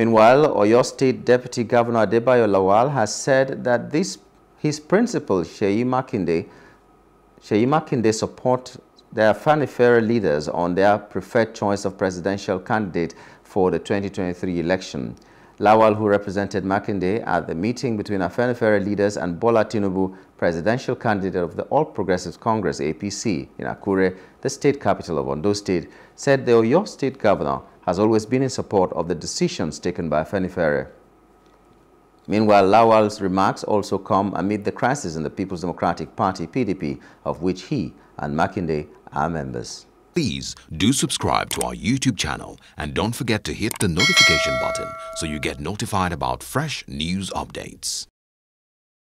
Meanwhile, Oyo State Deputy Governor Adebayo Lawal has said that this his principal, Seyi Makinde, Seyi Makinde support their Afenifere leaders on their preferred choice of presidential candidate for the 2023 election. Lawal, who represented Makinde at the meeting between Afenifere leaders and Bola Tinubu, presidential candidate of the All Progressives Congress, APC, in Akure, the state capital of Ondo State, said the Oyo State governor has always been in support of the decisions taken by Afenifere. Meanwhile, Lawal's remarks also come amid the crisis in the People's Democratic Party, PDP, of which he and Makinde are members. Please do subscribe to our YouTube channel and don't forget to hit the notification button so you get notified about fresh news updates.